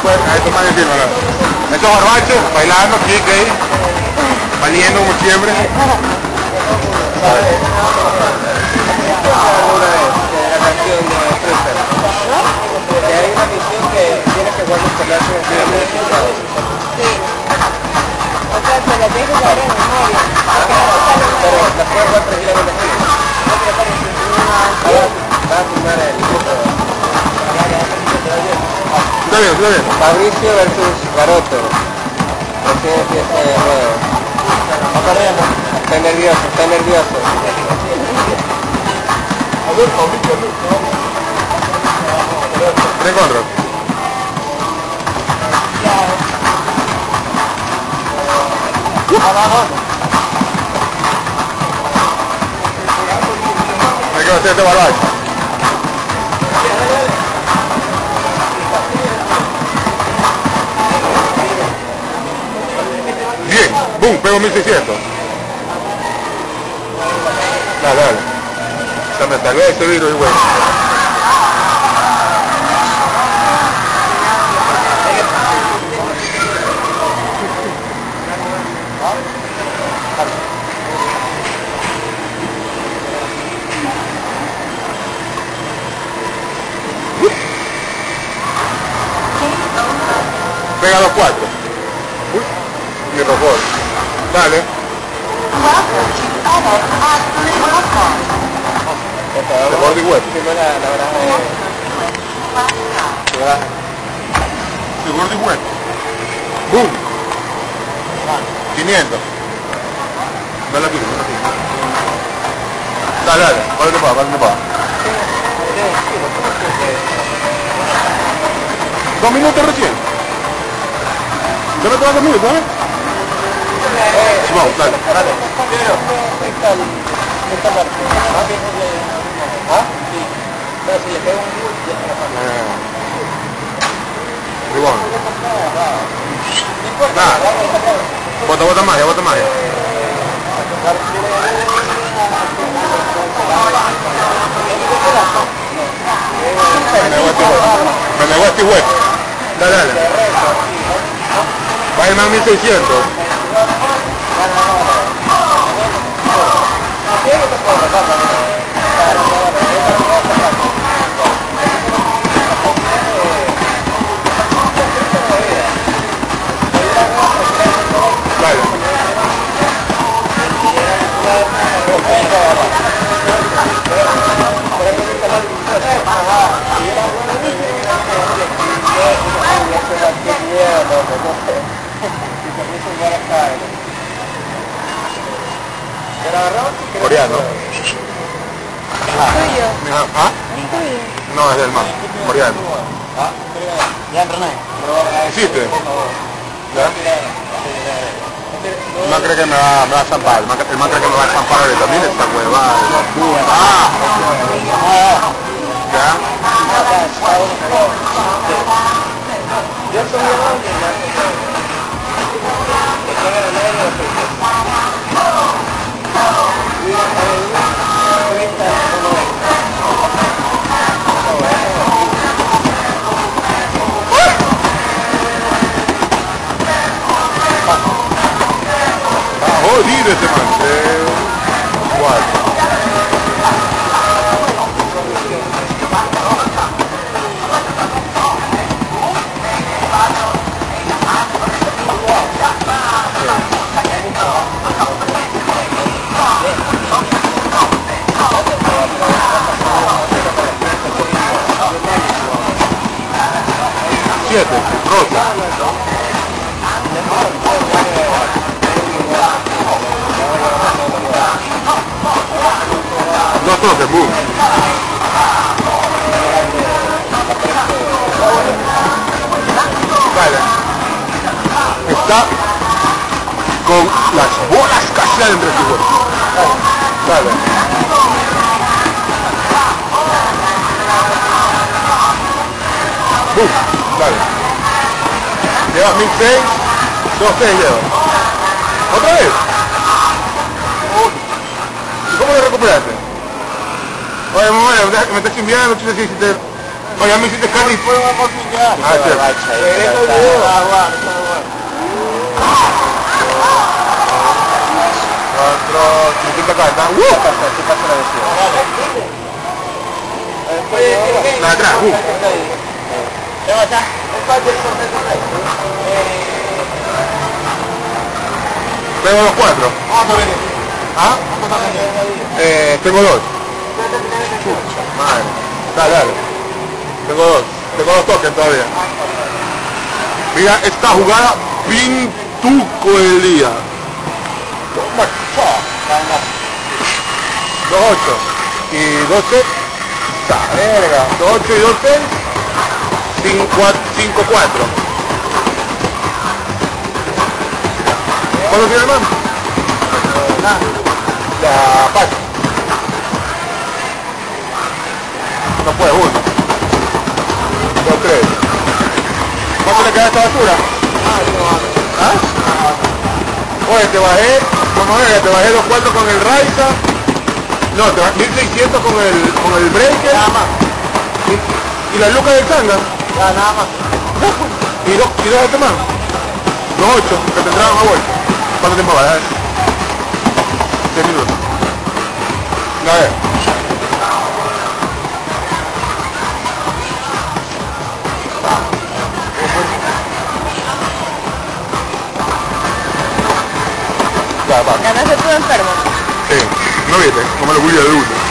puede, a esto más encima, ¿no? Estos barbachos bailando, kick ahí, valiendo como siempre. alguna a Está bien, está bien. Fabricio versus Garoto. Recién empieza de nuevo. Está nervioso, está nervioso. Tres contra. Hay que hacer este barbacho. Boom, pego 1600. Dale, dale. Se me salió ese virus y bueno. Pega los cuatro. Uy, y robot. Dale. De body web. De body web. Boom. 500. Dale aquí, dale aquí. Dale, dale. Vale, para, vale, para. Dos minutos recién. ¿Dónde te vas dos minutos, eh? Vamos, dale. Dale. Esta, esta parte. ¿Ah? Sí. Pero si le pega un gol, ya se la importa, Nada. Bota, bota magia, bota magia. Me negó este web. Me negó este web. Dale, dale. Va ir más 1600. Fica muito embora, cara. Dale. Coreano. Tuyo. Ah, ¿Ah? Es tuyo. No, es del mar. Coreano. Ya, René. ¿Hiciste? ¿Ya? El man cree que me va, me va a zampar. El man, cree que me va a zampar ahorita. Mira esta huevada. ¡Ah! ¿Ya? Yo soy 7. No toques, boom. Vale. Está con las bolas casi adentro de su. Vale. Boom. Vale. Llevas 1006, 2 llevas. ¿Otra vez? ¿Y cómo lo recuperaste? Oye, mamá, me estás enviando, tú decís, te... Oye, me hiciste carne y fuego a morcillar. Ah, sí. Regreso el video. Ah, bueno, está bueno. Otro, me quita acá, está. ¡Uh! ¿Qué pasa la versión? La de atrás, uh. ¿Qué pasa? Empate, Tengo los cuatro. ¿Cuánto viene? ¿Ah? Eh, tengo dos. Madre. Dale, dale. Tengo dos. Tengo dos toques todavía. Mira esta jugada pintuco el día. Dos ocho. Y doce. Verga. Dos ocho y doce. Cinco, cinco cuatro. ¿Cuánto tiene el man? La Pacha. No puede, uno. Dos, tres. ¿Cuánto le queda a esta basura? ¿Ah? Oye, te bajé, como verga, te bajé los cuartos con el Raiza. No, te bajé 1600 con el, con el breaker. Nada más. Y, y la luca del tanga. Ya, nada más. Y dos, y dos este más. Los ocho que tendrán a vuelta. ¿Cuánto tiempo va? Eh? Diez minutos. A ver. Ya, va. Ganaste tú enfermo. Sí, no viste, como lo William de uno.